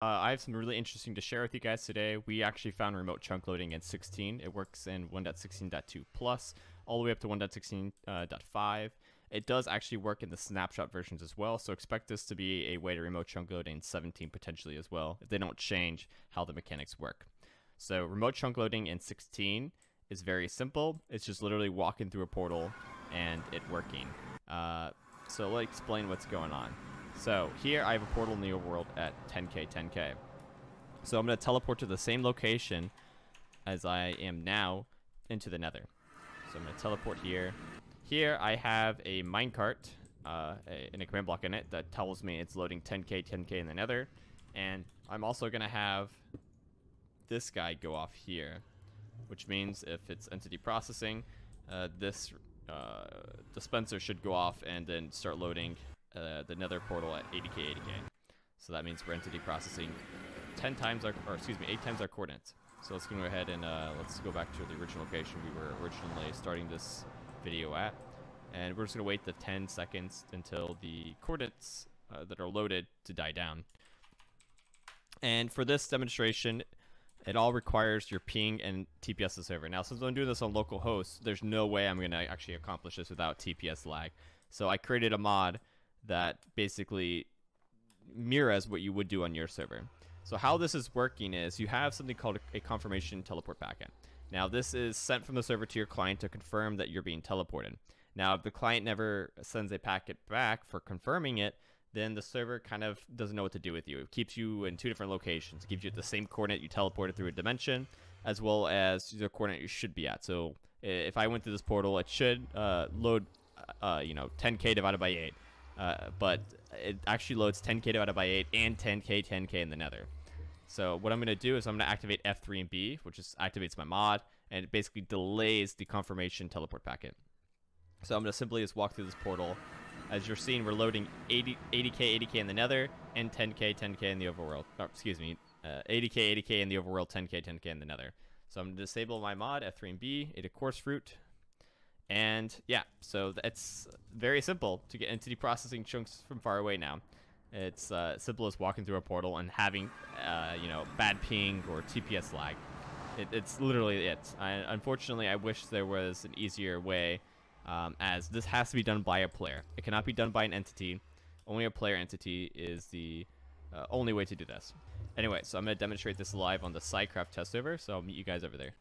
Uh, I have some really interesting to share with you guys today. We actually found remote chunk loading in 16. It works in 1.16.2 plus, all the way up to 1.16.5. Uh, it does actually work in the snapshot versions as well, so expect this to be a way to remote chunk load in 17 potentially as well, if they don't change how the mechanics work. So remote chunk loading in 16 is very simple. It's just literally walking through a portal and it working. Uh, so let me explain what's going on. So here I have a portal in the overworld at 10k, 10k. So I'm going to teleport to the same location as I am now into the nether. So I'm going to teleport here. Here I have a minecart uh, in a command block in it that tells me it's loading 10k, 10k in the nether. And I'm also going to have this guy go off here, which means if it's entity processing, uh, this uh, dispenser should go off and then start loading uh, the nether portal at 80k, 80k. So that means we're entity processing 10 times our, or excuse me, 8 times our coordinates. So let's go ahead and uh, let's go back to the original location we were originally starting this video at. And we're just going to wait the 10 seconds until the coordinates uh, that are loaded to die down. And for this demonstration, it all requires your ping and TPS the server. Now, since I'm doing this on localhost, there's no way I'm going to actually accomplish this without TPS lag. So I created a mod that basically mirrors what you would do on your server. So how this is working is you have something called a confirmation teleport packet. Now this is sent from the server to your client to confirm that you're being teleported. Now if the client never sends a packet back for confirming it, then the server kind of doesn't know what to do with you. It keeps you in two different locations. It gives you the same coordinate you teleported through a dimension, as well as the coordinate you should be at. So if I went through this portal, it should uh, load, uh, you know, 10k divided by 8. Uh, but it actually loads 10k divided by 8 and 10k, 10k in the nether. So what I'm going to do is I'm going to activate F3 and B, which just activates my mod, and it basically delays the confirmation teleport packet. So I'm going to simply just walk through this portal. As you're seeing, we're loading 80, 80k, 80k in the nether, and 10k, 10k in the overworld. Oh, excuse me, uh, 80k, 80k in the overworld, 10k, 10k in the nether. So I'm going to disable my mod, F3 and B, a chorus fruit, and yeah, so it's very simple to get entity processing chunks from far away now. It's uh, simple as walking through a portal and having, uh, you know, bad ping or TPS lag. It, it's literally it. I, unfortunately, I wish there was an easier way, um, as this has to be done by a player. It cannot be done by an entity. Only a player entity is the uh, only way to do this. Anyway, so I'm going to demonstrate this live on the SciCraft test server, so I'll meet you guys over there.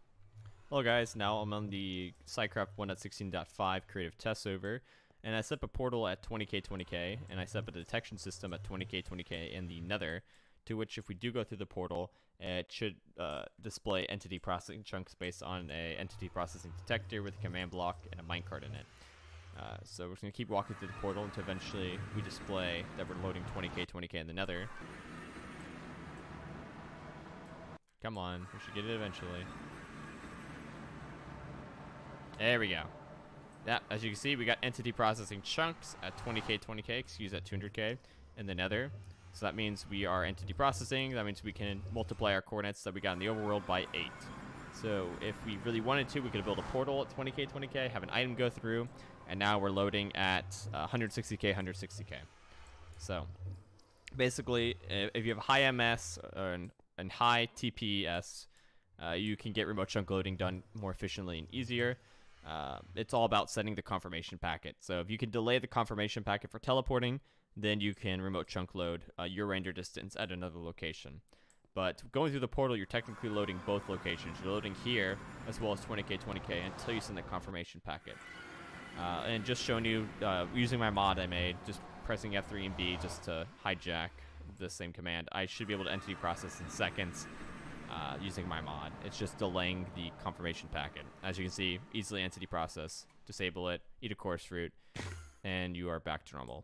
Hello guys, now I'm on the SciCraft 1.16.5 creative test server, and I set up a portal at 20k 20k, and I set up a detection system at 20k 20k in the nether, to which if we do go through the portal, it should uh, display entity processing chunks based on a entity processing detector with a command block and a minecart in it. Uh, so we're just going to keep walking through the portal until eventually we display that we're loading 20k 20k in the nether. Come on, we should get it eventually. There we go. Yeah, as you can see, we got entity processing chunks at 20k, 20k, excuse at 200k in the nether. So that means we are entity processing. That means we can multiply our coordinates that we got in the overworld by 8. So if we really wanted to, we could build a portal at 20k, 20k, have an item go through, and now we're loading at 160k, 160k. So basically, if you have high MS and, and high TPS, uh, you can get remote chunk loading done more efficiently and easier. Uh, it's all about sending the confirmation packet. So if you can delay the confirmation packet for teleporting, then you can remote chunk load uh, your render distance at another location. But going through the portal, you're technically loading both locations. You're loading here as well as 20k, 20k until you send the confirmation packet. Uh, and just showing you, uh, using my mod I made, just pressing F3 and B just to hijack the same command, I should be able to entity process in seconds uh, using my mod. It's just delaying the confirmation packet. As you can see, easily entity process, disable it, eat a chorus fruit, and you are back to normal.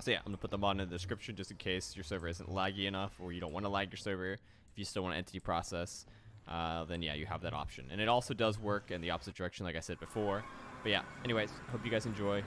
So yeah, I'm gonna put the mod in the description just in case your server isn't laggy enough or you don't want to lag your server. If you still want entity process, uh, then yeah, you have that option. And it also does work in the opposite direction, like I said before. But yeah, anyways, hope you guys enjoy.